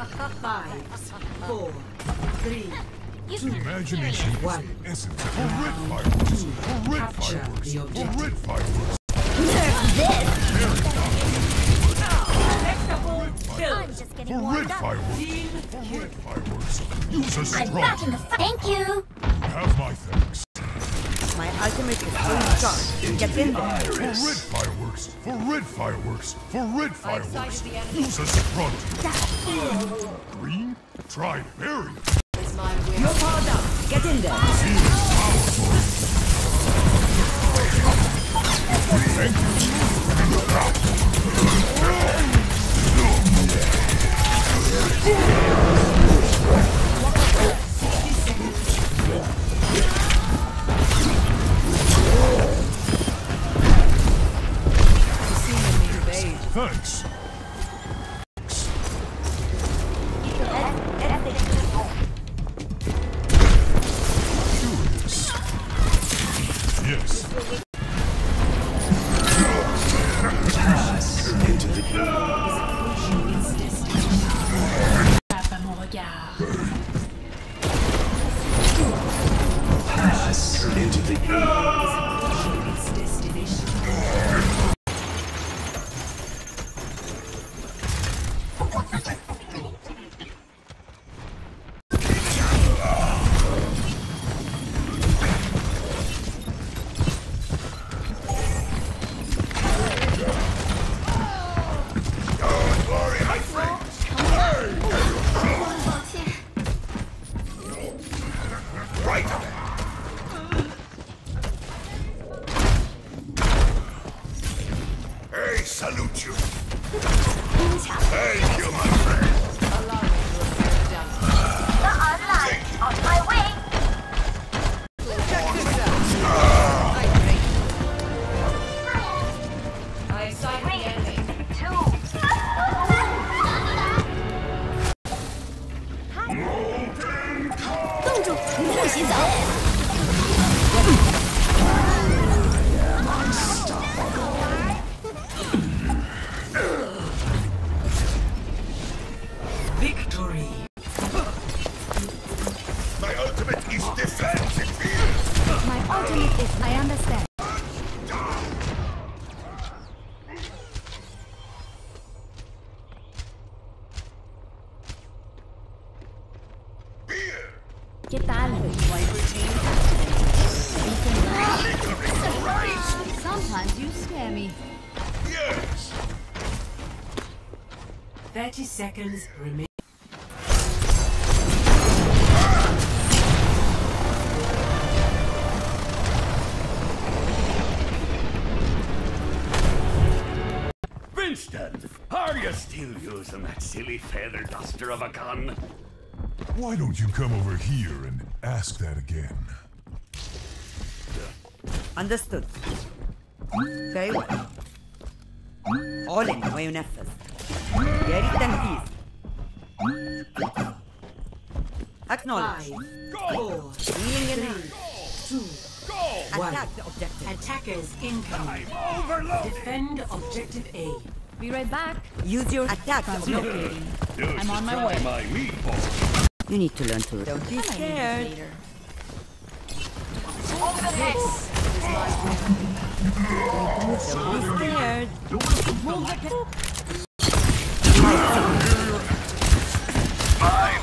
Five, four, three, Imagination is One. the essence for red fireworks. For red Capture fireworks. the For objective. red fireworks. I'm just getting For red warmed up. fireworks. For red fireworks. Use a I'm back in the strong. Thank you. Have my thanks. My ultimate is fully charged. Get in there. For red fireworks. For red fireworks. For red fireworks. Use a strong. Green. Try barium. You're powered up. Get in there. Thank you. Thanks. Mon regard. Hey, 冻住！你不洗澡。Tal? Sometimes you scare me. Yes. 30 seconds remain. Winston, are you still using that silly feather duster of a gun? Why don't you come over here and ask that again? Understood. Very well. All in, Mayonnaise. Get it and ease. Acknowledge. Five, four, Healing in hand. two, Go! one. Attack the objective. Attackers incoming. I'm! Defend objective A. Be right back. Use your attack. objective. Relocating. I'm on my way. my meatball. You need to learn to. Don't be I this scared. Don't be scared. I'm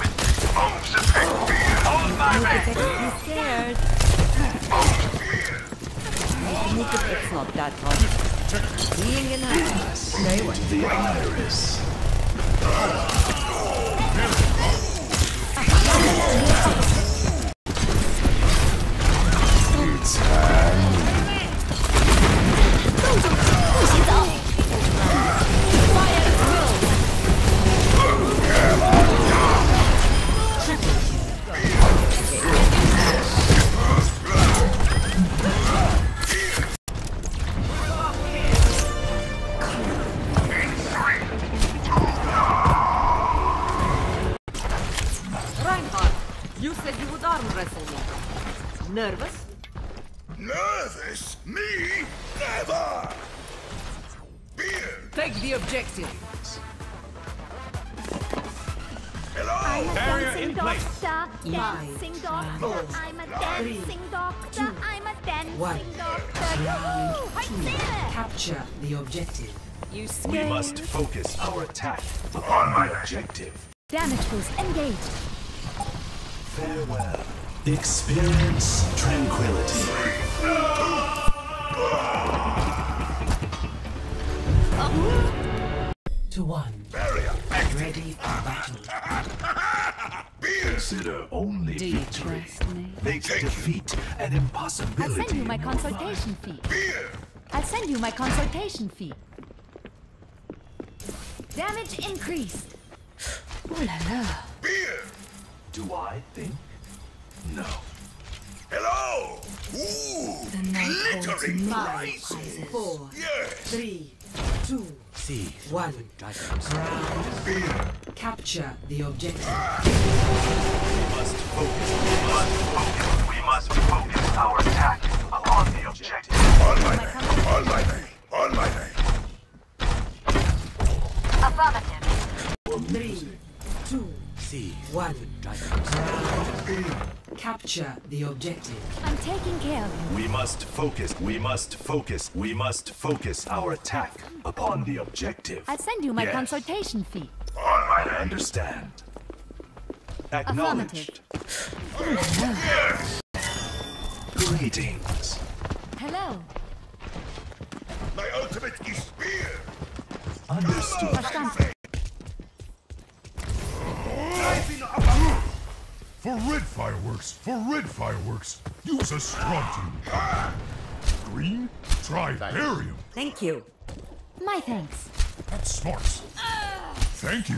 Bombs effect beer. Hold my Don't be scared. Make it it's not that hard. Healing in hand. Very well. Reinhardt, dancing doctor. I'm a dancing doctor. I'm a dancing one. doctor. Yoo-hoo! Capture the objective. You We must focus our attack upon the objective. Damage boost engaged. Farewell. Experience tranquility. Uh-huh. To one. Barrier. Ready for battle. Consider only Do you victory. trust me? Makes defeat an impossibility. I'll send you my in your consultation fee. I'll send you my consultation fee. Damage increased. Ooh la la. Do I think? No. Hello! Ooh! The night holds Glittering five, prizes! four, Yes! three, two, See, one. Round. Capture the objective. We Must focus. We must focus We must focus our attack upon the objective. On my way! On my way! On my way! Affirmative. Three, two, see. one. Capture the objective. I'm taking care of you. We must focus. We must focus. We must focus our attack upon the objective. I'll send you my Yes. consultation fee. I understand. Acknowledged. Greetings. Hello. My ultimate is spear! Understood. Verstanden. For red fireworks! For red fireworks! Use a strontium! Green? Try barium! Thank you. My thanks. That's smart. Ah! Thank you.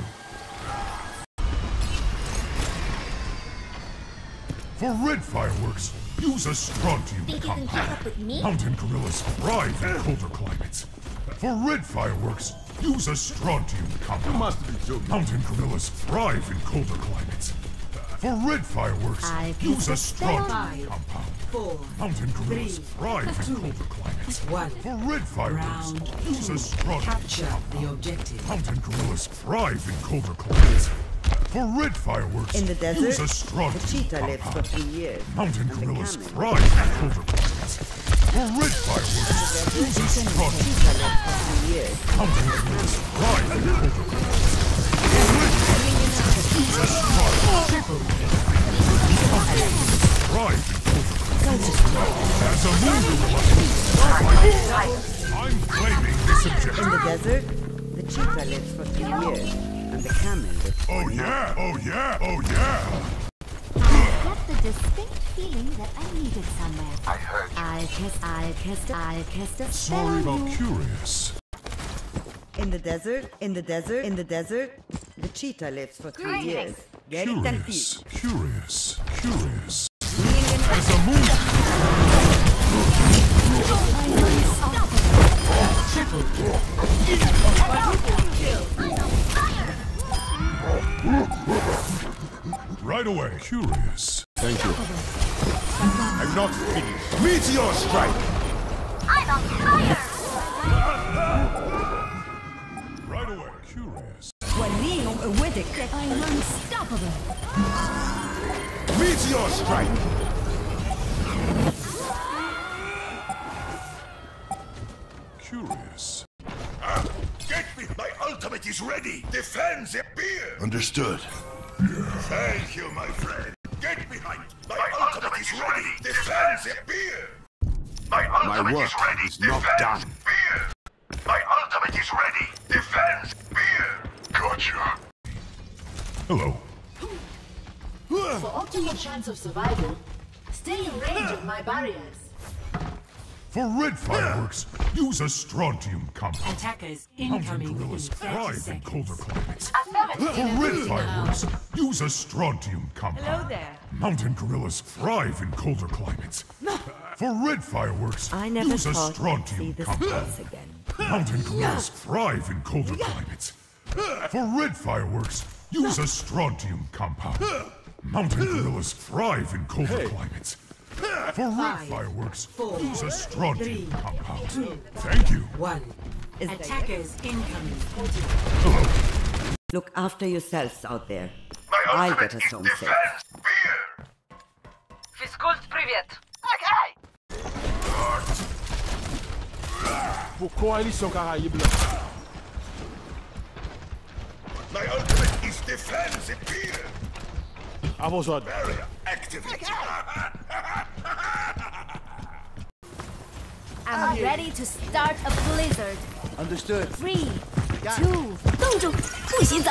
For red fireworks, use a strontium Think you can keep compound. up with me? Mountain gorillas thrive in colder climates. For red fireworks, use a strontium compound. You must be joking. Mountain gorillas thrive in colder climates. For red fireworks, I use a kiss the stone. strontium compound. Four, Mountain gorillas thrive in colder climates. one. For red fireworks, Round use two. a strontium Capture the objective. Mountain gorillas thrive in colder climates. For red fireworks, In the use desert, a the strontium cheetah lives for compound. three years. Mountain and gorillas thrive in colder climates. For red fireworks, use a strontium. cheetah lives for three years. Mountain gorillas thrive in colder climates. For red fireworks, use a strontium. Mountain gorillas thrive in colder climates. In objective. In the desert, the cheetah lives for three years, and the camel lives for Oh nine. yeah, oh yeah, oh yeah. I got the distinct feeling that I needed somewhere. I heard I'll kiss, I'll kiss, I'll kiss the Sorry on about you. curious. In the desert, in the desert, in the desert, the cheetah lives for three years. Get it and Curious, curious, curious. As a moon right away. Curious. Thank you. I'm not finished. Meteor strike! I'm on fire! Curious. Waleo Awedic. I am unstoppable. Meteor strike. Curious. Ah, get me! My ultimate is ready! Defend Appear. Understood. Yeah. Thank you, my friend. Get behind! My, my ultimate, ultimate, is ready! ready. Defend the! My, ultimate my work is, ready. is not done. Beer. My ultimate is ready! Defense! Hello. For optimal chance of survival, stay in range of my barriers. For red fireworks, use a strontium compound. Attackers Mountain incoming in gorillas 30 thrive in colder climates. For red fireworks, use a strontium compound. Hello there. Mountain gorillas thrive in colder climates. For red fireworks, I never use a thought see strontium this compound. again. Mountain gorillas thrive in colder climates. For red fireworks, use a strontium compound. Mountain gorillas thrive in colder climates. For red fireworks, four, use a strontium three, compound. two, Thank you. one. Is Attackers incoming. Hello. Look after yourselves out there. My I'll get us home safe. Pour coalition Caraïbe. My ultimate is defense imperial. À vos ordres. Barrier activate. I'm ready to start a blizzard. Understood. Three, two, 冻住，不许走。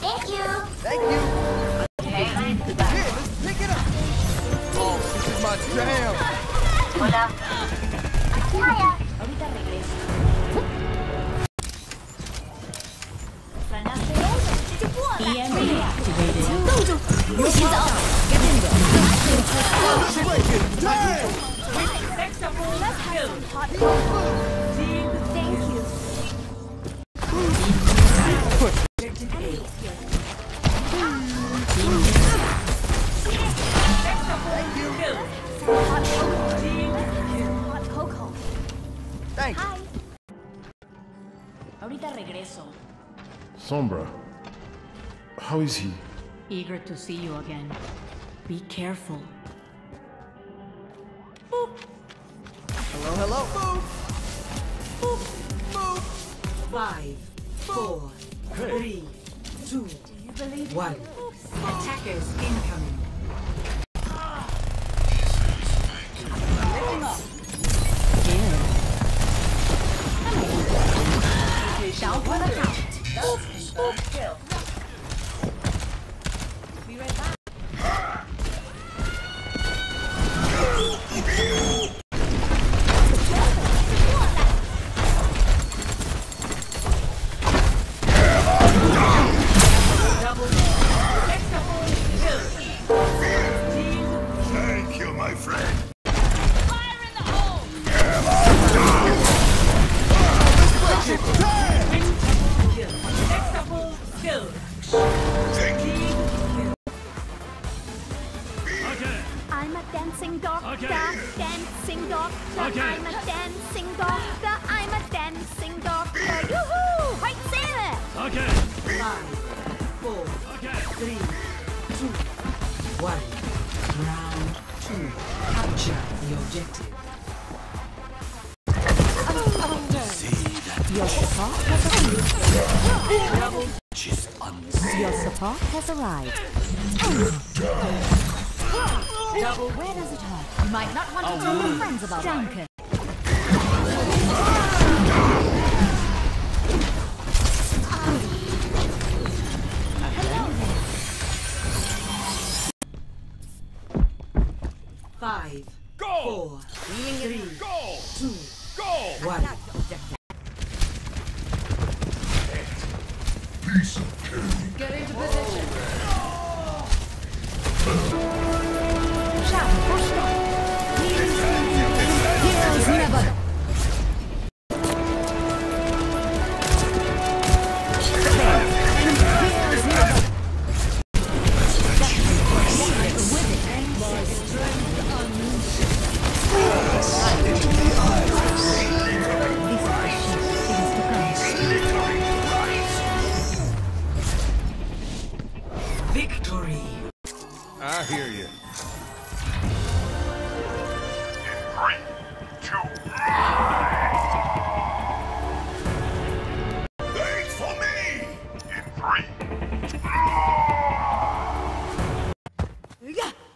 Thank you. This is my jam. Ahorita How is he? Eager to see you again. Be careful. Hello, hello. Five, four, three, two, one. Attackers incoming. Dancing doctor, dancing doctor. I'm a dancing doctor. I'm a dancing doctor. Yoo-hoo! Right there. Five, four, three, two, one. Round two. Capture the objective. See that. Your support has arrived. Your support has arrived. Where does it hurt? You might not want to oh, tell your friends about Danke. Victory. I hear you. Wait for me.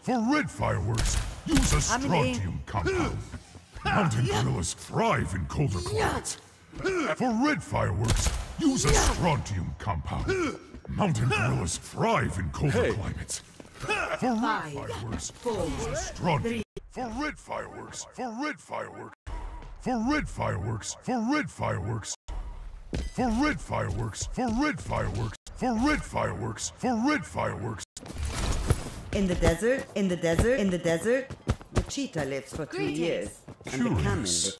For red fireworks, use a strontium compound. Mountain gorillas thrive in colder climates. For red fireworks, use a strontium compound. Mountain gorillas thrive in colder Hey. climates. For red Five, fireworks, four, use a strontium. three. For red fireworks, for red fireworks, for red fireworks, for red fireworks, for red fireworks, for red fireworks, for red fireworks, for red fireworks. In the desert, in the desert, in the desert, the cheetah lives for three years, and the camel Curious. lives